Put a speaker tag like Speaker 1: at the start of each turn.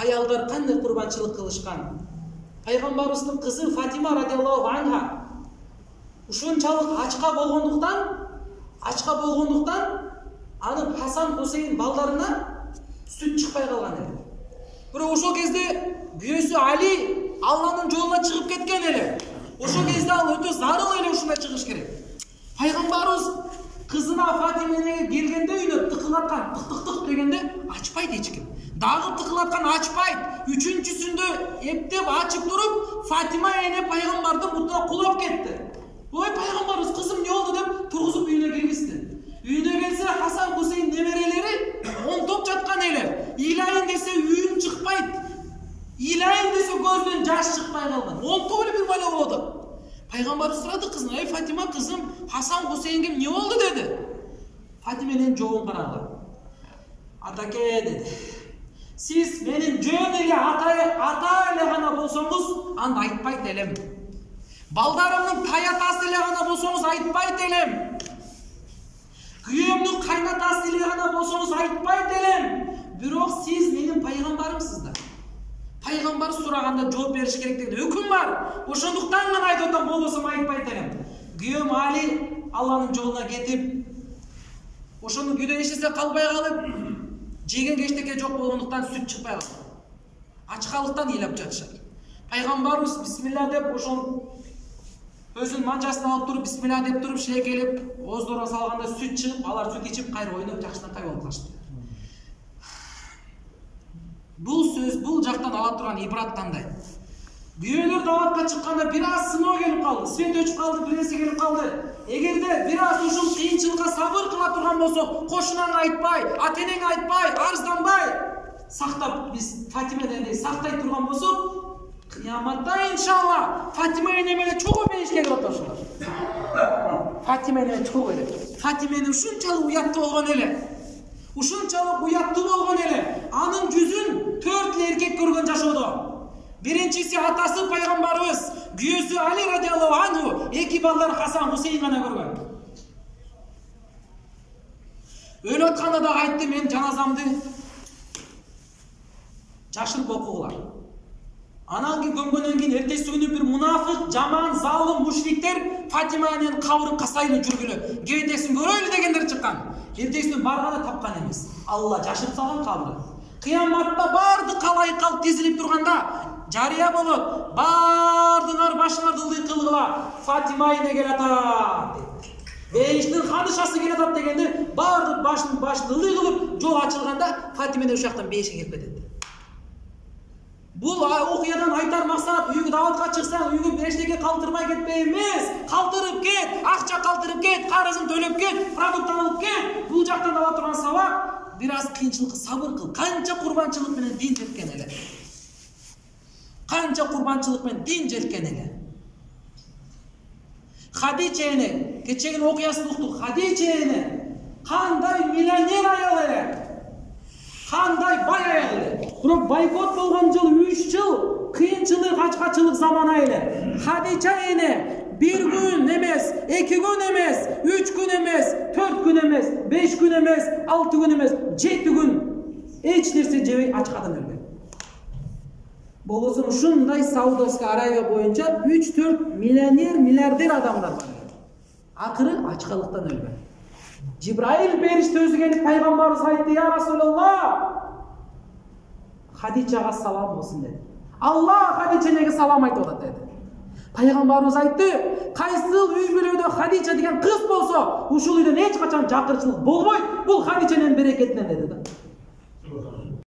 Speaker 1: аялдар кандай курбанчылык кылышкан пайгамбарыбыздын кызы фатима радиаллаху анха ушунчалык ачка болгондуктан ачка болгондуктан анын хасан хусейн балдарына сүт чыкпай калган эле бирок ошол кезде күйөөсү али алланын жолуна чыгып кеткен эле ошол кезде ал өтө зарыл эле ушундай чыгыш керек пайгамбарыбыз кызына фатименеге келгенде үйүнө тыкылаткан тык тык тык дегенде ачпайт эч ким дагы тыкылаткан ачпайт үчүнчүсүндө эптеп ачып туруп фатима эне пайгамбардын бутуна кулап кетти ой пайгамбарыбыз кызым эмне болду деп тургузуп үйүнө киргизди үйүнө келсе хасан хусейн неберелери онтоп жаткан эле ыйлайын десе үйүн чыкпайт ыйлайын десе көзүнөн жаш чыкпай калган онтоп эле бир бала болду пайгамбарыбыз сурады кызына ей фатима кызым хасан хусейнге эмне болду деди фатименин жообун карагыла атаке деди сиз менин жөн ата эле гана болсоңуз анда айтпайт элем балдарымдын таятасы эле гана болсоңуз айтпайт элем күйөөмдүн кайнатасы эле гана болсоңуз айтпайт элем бирок сиз менин пайгамбарымсыз да пайгамбар сураганда жооп бериш керек деген өкүм бар ошондуктан гана айтып атам болбосо айтпайт элем күйөөм али алланын жолуна кетип ошону күйдөн эч нерсе калбай калып жегенге эчтеке жок болгондуктан сүт чыкпай калган ачкалыктан ыйлап жатышат пайгамбарыбыз бисмилля деп ошол өзүнүн манжасын алып туруп бисмилля деп туруп шилекелеп ооздоруна салганда сүт чыгып алар сүт ичип кайра ойноп жакшыдан тай болуп калышты бул сөз бул жактан ала турган ибрат кандай күйөөлөр даватка чыкканда бир аз сыноо келип калды свет өчүп калды бир нерсе келип калды эгерде бир аз ушул болсок кошунаңа айтпай ата энеңе айтпай арызданбай. Сактап биз фатима энедей сактай турган болсок кыяматта иншалла фатима менен чогуу мейишке кирип атат фатима эне чогуу эле эне ушунчалык уяттуу болгон эле ушунчалык уяттуу болгон эле анын жүзүн төрт эле эркек көргөн жашоодо биринчиси атасы пайгамбарыбыз күйөөсү али радиаллаху анху эки балдары хасан хусейн гана көргөн өлүп атканда дагы айтты мен жаназамды жашырып окугула анан кийин көмгөндөн кийин эртеси күнү бир мунафык жаман залым мушриктер фатима эненин кабырын касайын жүргүлө кебетесин көрөйлү дегендер чыккан эртеси күнү барганда тапкан эмес алла жашырып салган кабырын кыяматта баардык калайык калп тизилип турганда жарыя болот баардыгыңар башыңарды ылдый кылгыла фатима эне келатат дейт бейиштин ханышасы келатат дегенде баардык башын башын ылдый кылып жол эне ушул жактан бейишке келип кетет бул окуядан айтар максат үйгө даватка чыксаң үйгө эчтеке калтырбай кетпей эмес калтырып кет акча калтырып кет карызын төлөп кет продукт алып кет бул жактан ала турган сабак бир аз кыйынчылыкка сабыр кыл канча курбанчылык менен дин жеткен эле канча курбанчылык менен дин жеткен эле хадича эне кечээкүнү окуясын уктук хадича эне кандай миллионер аял эле кандай бай аял эле бирок бойкот болгон жыл үч жыл кыйынчылык ачкачылык заманы эле хадича эне бир күн эмес эки күн эмес үч күн эмес төрт күн эмес беш күн эмес алты күн эмес жети күн эч нерсе жебей ачкадан өлгөн болбосо ушундай саудовский аравия боюнча үч төрт миллионер миллиардер адамдар бар Экен акыры ачкалыктан өлгөн жибраил периште өзү келип пайгамбарыбызга айтты я расулалла! Хадичага салам болсун деди алла хадиченеге салам айтып атат деди пайгамбарыбыз айтты кайсыл үй бүлөдө хадича деген кыз болсо ушул үйдөн эч качан жакырчылык болбойт бул хадиченин берекетинен деди да